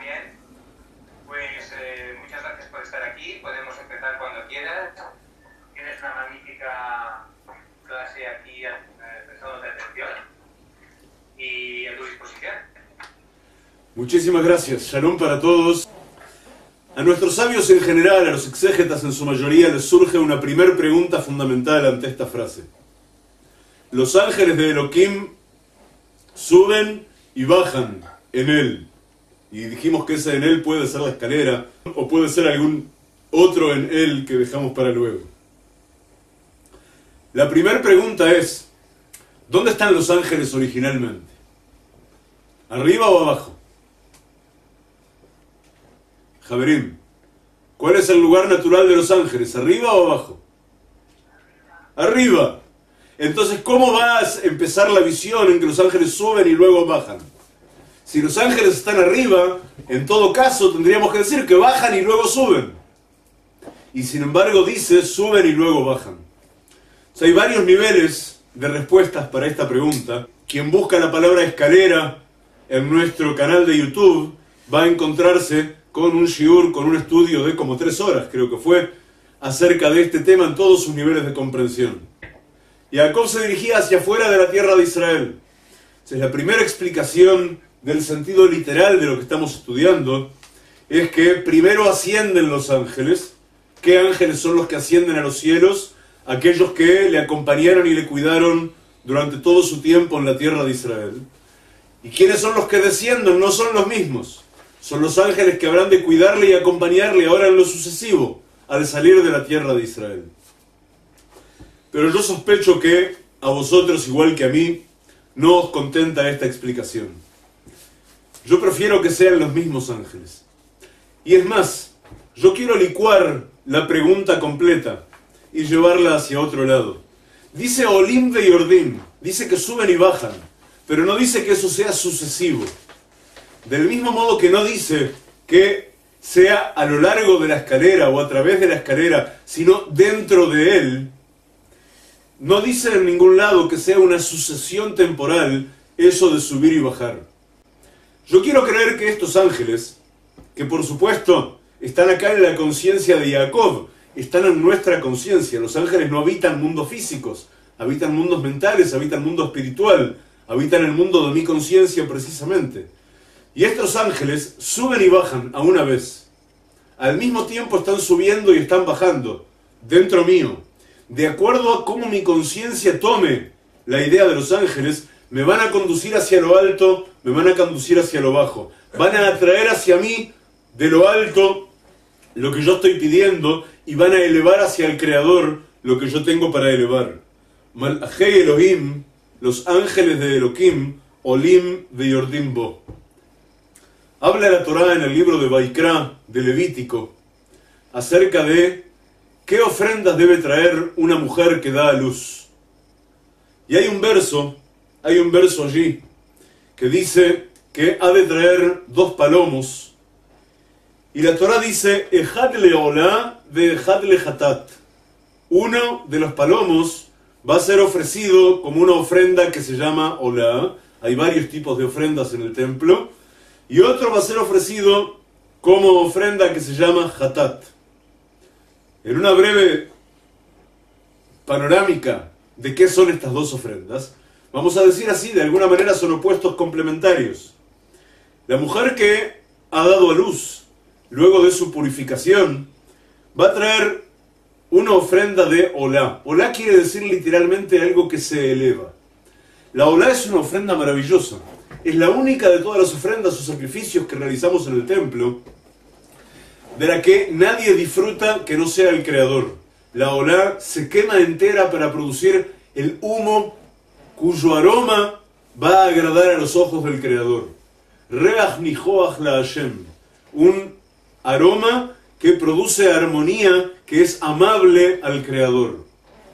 Bien, pues eh, muchas gracias por estar aquí. Podemos empezar cuando quieras. Tienes una magnífica clase aquí eh, prestándote atención y a tu disposición. Muchísimas gracias. Shalom para todos. A nuestros sabios en general, a los exégetas en su mayoría, les surge una primer pregunta fundamental ante esta frase. Los ángeles de Elohim suben y bajan en él. Y dijimos que ese en él puede ser la escalera o puede ser algún otro en él que dejamos para luego. La primera pregunta es, ¿dónde están los ángeles originalmente? ¿Arriba o abajo? Javerim, ¿cuál es el lugar natural de los ángeles? ¿Arriba o abajo? Arriba. Entonces, ¿cómo vas a empezar la visión en que los ángeles suben y luego bajan? Si los ángeles están arriba, en todo caso tendríamos que decir que bajan y luego suben. Y sin embargo dice suben y luego bajan. O sea, hay varios niveles de respuestas para esta pregunta. Quien busca la palabra escalera en nuestro canal de YouTube va a encontrarse con un shiur, con un estudio de como tres horas, creo que fue, acerca de este tema en todos sus niveles de comprensión. Jacob se dirigía hacia afuera de la tierra de Israel. Esa es la primera explicación del sentido literal de lo que estamos estudiando, es que primero ascienden los ángeles. ¿Qué ángeles son los que ascienden a los cielos? Aquellos que le acompañaron y le cuidaron durante todo su tiempo en la tierra de Israel. ¿Y quiénes son los que descienden? No son los mismos. Son los ángeles que habrán de cuidarle y acompañarle ahora en lo sucesivo, al salir de la tierra de Israel. Pero yo sospecho que a vosotros, igual que a mí, no os contenta esta explicación. Yo prefiero que sean los mismos ángeles. Y es más, yo quiero licuar la pregunta completa y llevarla hacia otro lado. Dice Olim de Yordim, dice que suben y bajan, pero no dice que eso sea sucesivo. Del mismo modo que no dice que sea a lo largo de la escalera o a través de la escalera, sino dentro de él, no dice en ningún lado que sea una sucesión temporal eso de subir y bajar. Yo quiero creer que estos ángeles, que por supuesto están acá en la conciencia de Jacob, están en nuestra conciencia. Los ángeles no habitan mundos físicos, habitan mundos mentales, habitan mundo espiritual, habitan el mundo de mi conciencia precisamente. Y estos ángeles suben y bajan a una vez. Al mismo tiempo están subiendo y están bajando, dentro mío. De acuerdo a cómo mi conciencia tome la idea de los ángeles, me van a conducir hacia lo alto, me van a conducir hacia lo bajo. Van a atraer hacia mí de lo alto lo que yo estoy pidiendo y van a elevar hacia el Creador lo que yo tengo para elevar. Malachei Elohim, los ángeles de Elohim, Olim de Yordimbo. Habla la Torá en el libro de Baikra, de Levítico, acerca de qué ofrendas debe traer una mujer que da a luz. Y hay un verso, hay un verso allí, que dice que ha de traer dos palomos. Y la Torá dice, Ejad leolá de Ejad hatat. Uno de los palomos va a ser ofrecido como una ofrenda que se llama olá. Hay varios tipos de ofrendas en el templo y otro va a ser ofrecido como ofrenda que se llama Hatat. En una breve panorámica de qué son estas dos ofrendas, vamos a decir así, de alguna manera son opuestos complementarios. La mujer que ha dado a luz, luego de su purificación, va a traer una ofrenda de olá. Olá quiere decir literalmente algo que se eleva. La olá es una ofrenda maravillosa es la única de todas las ofrendas o sacrificios que realizamos en el templo, de la que nadie disfruta que no sea el Creador. La olá se quema entera para producir el humo cuyo aroma va a agradar a los ojos del Creador. Reach la Hashem, un aroma que produce armonía, que es amable al Creador.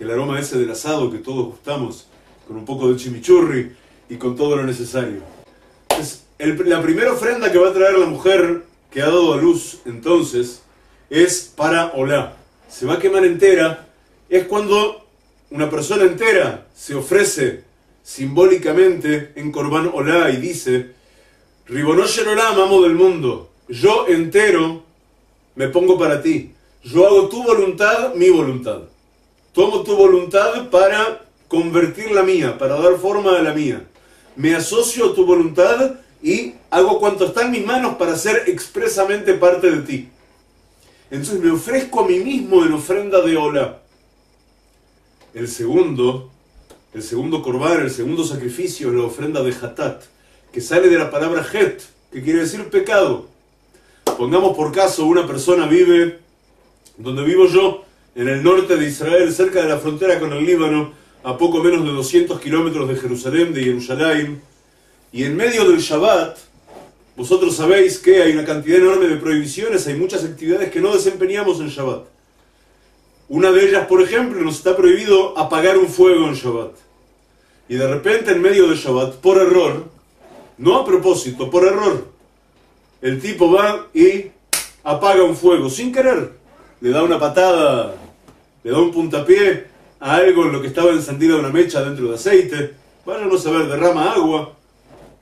El aroma ese del asado que todos gustamos, con un poco de chimichurri y con todo lo necesario la primera ofrenda que va a traer la mujer que ha dado a luz entonces es para Olá. Se va a quemar entera. Es cuando una persona entera se ofrece simbólicamente en Corban Olá y dice, Ribonosh Olam, amo del mundo, yo entero me pongo para ti. Yo hago tu voluntad, mi voluntad. Tomo tu voluntad para convertir la mía, para dar forma a la mía. Me asocio a tu voluntad y hago cuanto está en mis manos para ser expresamente parte de ti. Entonces me ofrezco a mí mismo en ofrenda de hola. El segundo, el segundo corbán, el segundo sacrificio la ofrenda de hatat, que sale de la palabra het, que quiere decir pecado. Pongamos por caso, una persona vive donde vivo yo, en el norte de Israel, cerca de la frontera con el Líbano, a poco menos de 200 kilómetros de Jerusalén, de Jerusalén, y en medio del Shabbat, vosotros sabéis que hay una cantidad enorme de prohibiciones, hay muchas actividades que no desempeñamos en Shabbat. Una de ellas, por ejemplo, nos está prohibido apagar un fuego en Shabbat. Y de repente, en medio del Shabbat, por error, no a propósito, por error, el tipo va y apaga un fuego sin querer. Le da una patada, le da un puntapié a algo en lo que estaba encendida una mecha dentro de aceite. Vaya a saber, derrama agua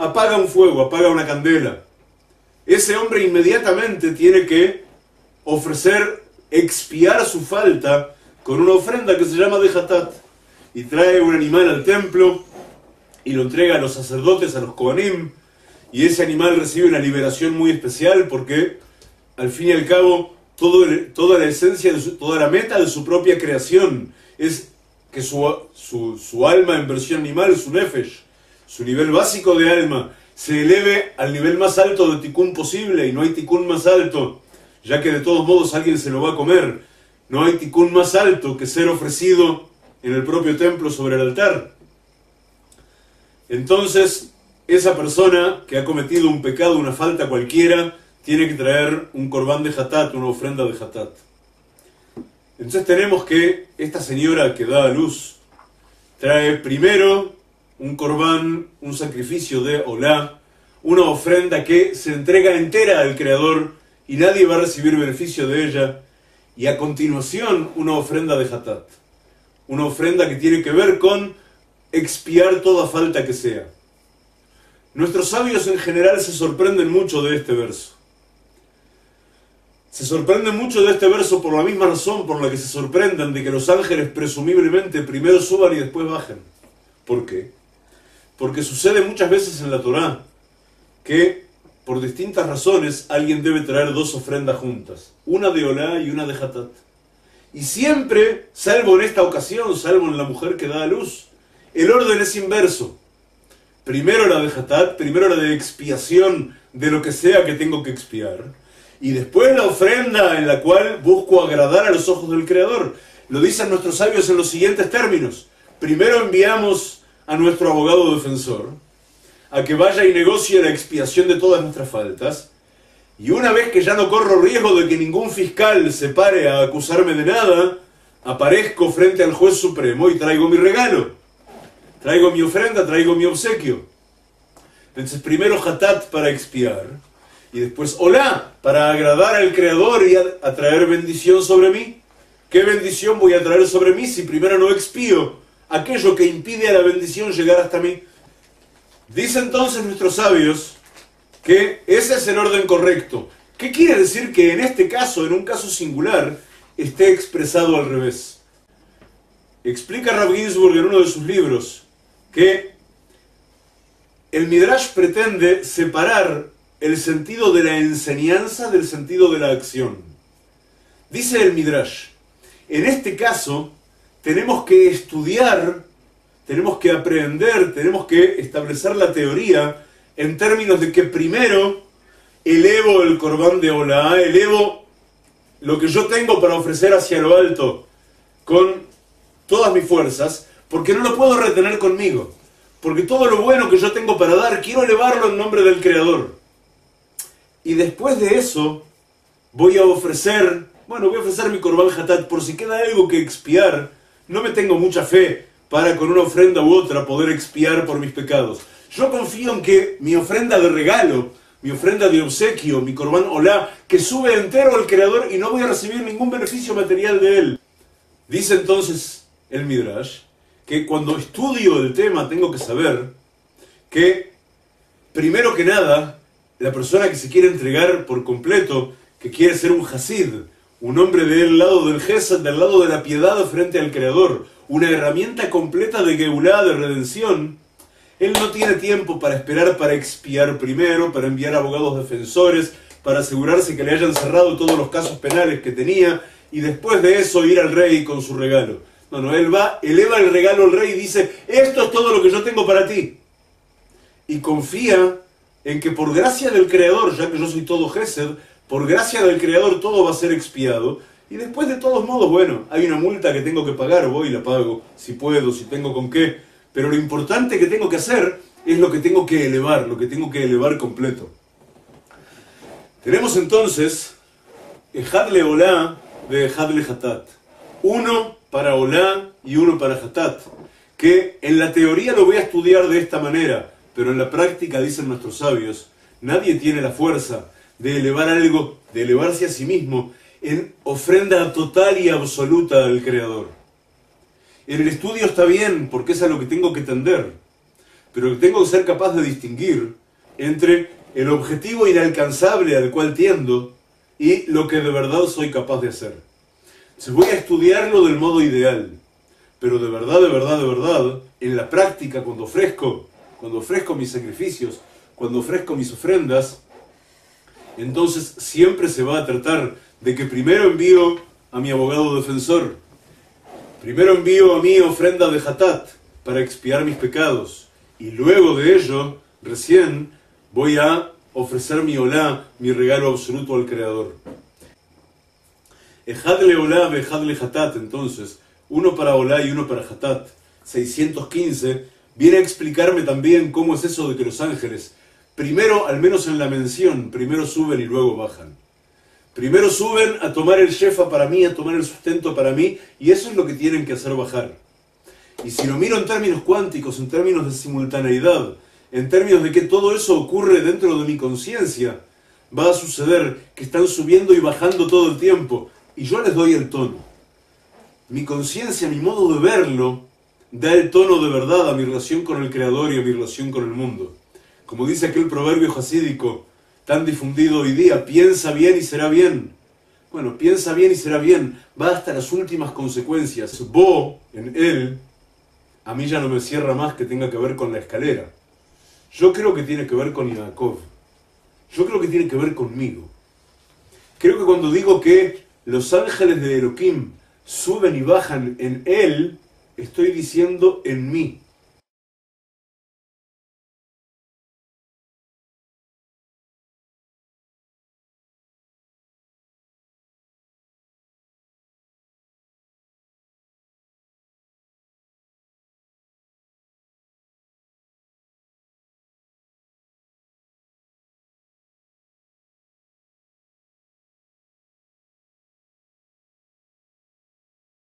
apaga un fuego, apaga una candela. Ese hombre inmediatamente tiene que ofrecer, expiar su falta con una ofrenda que se llama de Hatat. Y trae un animal al templo y lo entrega a los sacerdotes, a los Kohanim. Y ese animal recibe una liberación muy especial porque, al fin y al cabo, todo, toda la esencia, toda la meta de su propia creación es que su, su, su alma en versión animal, su nefesh, su nivel básico de alma se eleve al nivel más alto de tikkun posible y no hay tikkun más alto, ya que de todos modos alguien se lo va a comer. No hay tikkun más alto que ser ofrecido en el propio templo sobre el altar. Entonces, esa persona que ha cometido un pecado, una falta cualquiera, tiene que traer un corbán de hatat, una ofrenda de hatat. Entonces tenemos que esta señora que da a luz trae primero un corbán, un sacrificio de Olá, una ofrenda que se entrega entera al Creador y nadie va a recibir beneficio de ella, y a continuación una ofrenda de Hatat, una ofrenda que tiene que ver con expiar toda falta que sea. Nuestros sabios en general se sorprenden mucho de este verso. Se sorprenden mucho de este verso por la misma razón por la que se sorprenden de que los ángeles presumiblemente primero suban y después bajen. ¿Por qué? Porque sucede muchas veces en la Torá que por distintas razones alguien debe traer dos ofrendas juntas, una de Olá y una de Hatat. Y siempre, salvo en esta ocasión, salvo en la mujer que da a luz, el orden es inverso. Primero la de Hatat, primero la de expiación de lo que sea que tengo que expiar, y después la ofrenda en la cual busco agradar a los ojos del Creador. Lo dicen nuestros sabios en los siguientes términos. Primero enviamos a nuestro abogado defensor a que vaya y negocie la expiación de todas nuestras faltas, y una vez que ya no corro riesgo de que ningún fiscal se pare a acusarme de nada, aparezco frente al juez supremo y traigo mi regalo, traigo mi ofrenda, traigo mi obsequio. Entonces primero hatat para expiar, y después hola para agradar al Creador y atraer bendición sobre mí. ¿Qué bendición voy a traer sobre mí si primero no expío aquello que impide a la bendición llegar hasta mí. Dice entonces nuestros sabios que ese es el orden correcto. ¿Qué quiere decir que en este caso, en un caso singular, esté expresado al revés? Explica Rav Ginsburg en uno de sus libros que el Midrash pretende separar el sentido de la enseñanza del sentido de la acción. Dice el Midrash, en este caso, tenemos que estudiar, tenemos que aprender, tenemos que establecer la teoría en términos de que primero elevo el corbán de Ola, elevo lo que yo tengo para ofrecer hacia lo alto con todas mis fuerzas, porque no lo puedo retener conmigo, porque todo lo bueno que yo tengo para dar, quiero elevarlo en nombre del Creador. Y después de eso, voy a ofrecer, bueno, voy a ofrecer mi corbán hatat por si queda algo que expiar, no me tengo mucha fe para con una ofrenda u otra poder expiar por mis pecados. Yo confío en que mi ofrenda de regalo, mi ofrenda de obsequio, mi corbán olá, que sube entero al Creador y no voy a recibir ningún beneficio material de él. Dice entonces el Midrash que cuando estudio el tema tengo que saber que, primero que nada, la persona que se quiere entregar por completo, que quiere ser un Hasid, un hombre del lado del Gesed, del lado de la piedad frente al Creador, una herramienta completa de Geulah, de redención, él no tiene tiempo para esperar para expiar primero, para enviar abogados defensores, para asegurarse que le hayan cerrado todos los casos penales que tenía y después de eso ir al rey con su regalo. No, no, él va, eleva el regalo al rey y dice, esto es todo lo que yo tengo para ti. Y confía en que por gracia del Creador, ya que yo soy todo Gesed, por gracia del Creador todo va a ser expiado. Y después de todos modos, bueno, hay una multa que tengo que pagar, voy y la pago, si puedo, si tengo con qué. Pero lo importante que tengo que hacer es lo que tengo que elevar, lo que tengo que elevar completo. Tenemos entonces Ejadle Olá de Ejadle Hatat. Uno para Olá y uno para Hatat. Que en la teoría lo voy a estudiar de esta manera, pero en la práctica, dicen nuestros sabios, nadie tiene la fuerza de elevar algo, de elevarse a sí mismo en ofrenda total y absoluta al Creador. En el estudio está bien, porque es a lo que tengo que tender, pero tengo que ser capaz de distinguir entre el objetivo inalcanzable al cual tiendo y lo que de verdad soy capaz de hacer. Se voy a estudiarlo del modo ideal, pero de verdad, de verdad, de verdad, en la práctica, cuando ofrezco, cuando ofrezco mis sacrificios, cuando ofrezco mis ofrendas, entonces siempre se va a tratar de que primero envío a mi abogado defensor, primero envío a mi ofrenda de Hatat para expiar mis pecados, y luego de ello, recién voy a ofrecer mi olá, mi regalo absoluto al Creador. Ejadle olá, ejadle hatat, entonces, uno para olá y uno para hatat, 615, viene a explicarme también cómo es eso de que los ángeles, primero, al menos en la mención, primero suben y luego bajan. Primero suben a tomar el shefa para mí, a tomar el sustento para mí, y eso es lo que tienen que hacer bajar. Y si lo miro en términos cuánticos, en términos de simultaneidad, en términos de que todo eso ocurre dentro de mi conciencia, va a suceder que están subiendo y bajando todo el tiempo, y yo les doy el tono. Mi conciencia, mi modo de verlo, da el tono de verdad a mi relación con el Creador y a mi relación con el mundo. Como dice aquel proverbio jasídico, tan difundido hoy día, piensa bien y será bien. Bueno, piensa bien y será bien, va hasta las últimas consecuencias. Bo, en él, a mí ya no me cierra más que tenga que ver con la escalera. Yo creo que tiene que ver con Yaakov. Yo creo que tiene que ver conmigo. Creo que cuando digo que los ángeles de Elohim suben y bajan en él, estoy diciendo en mí.